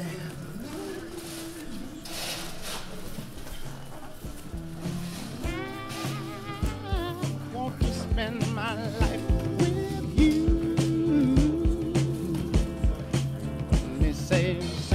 I Want to spend my life with you. Let say.